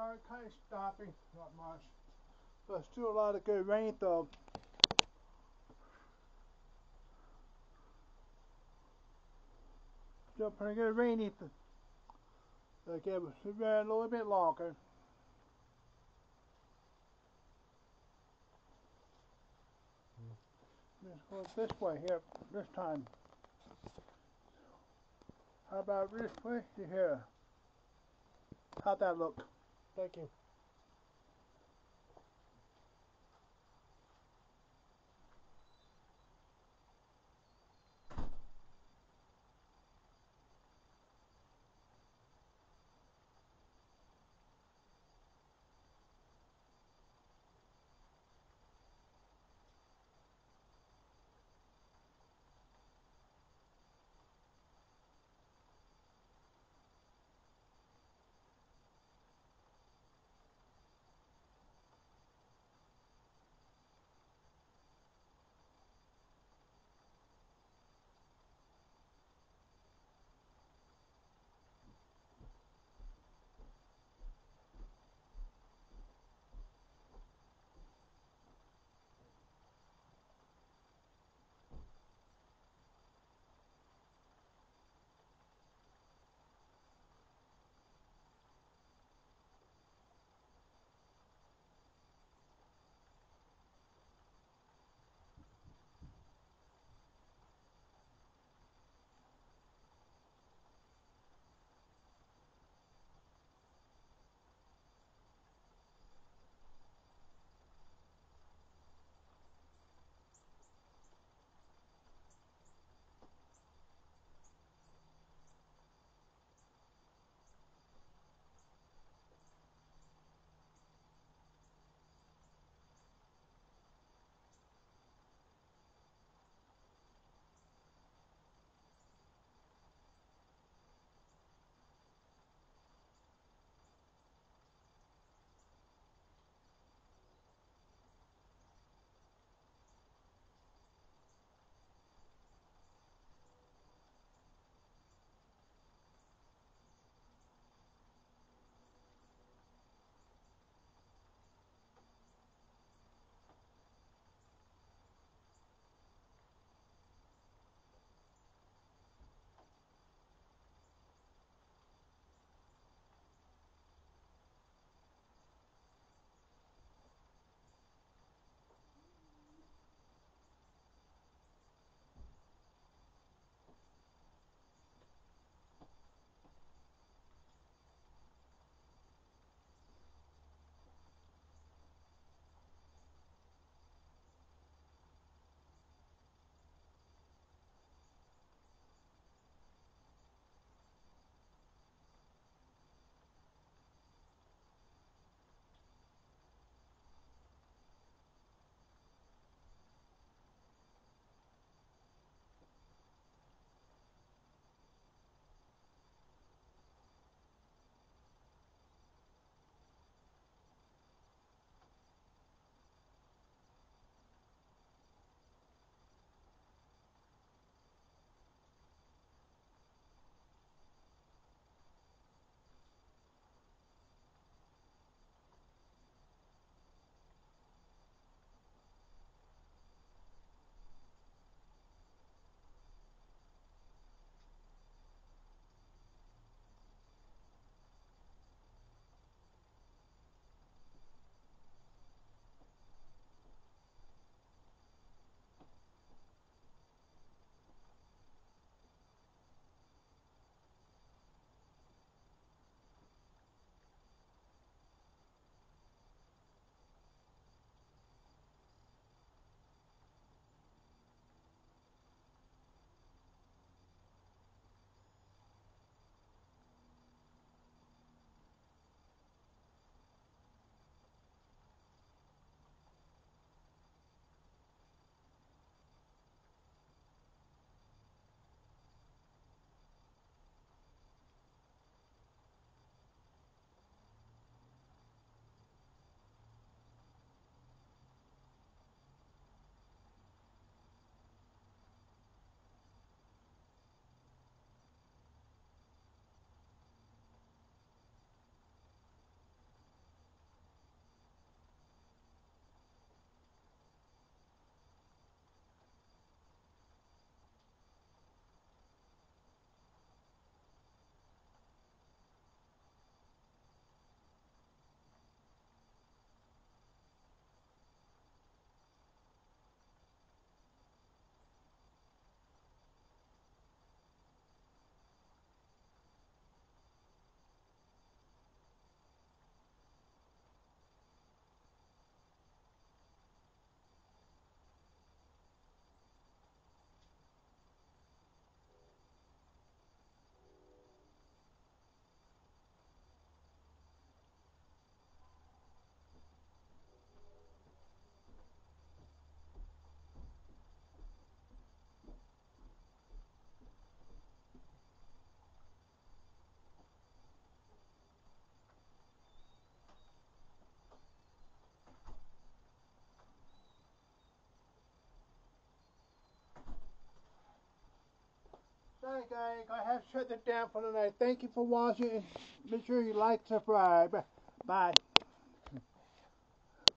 of stopping, not much. But still a lot of good rain though. Still pretty good rain rainy. Like it was a little bit longer. Let's go this way here, this time. How about this way here? How'd that look? Thank you. Guys. I have shut this down for tonight. Thank you for watching. Make sure you like, subscribe. Bye.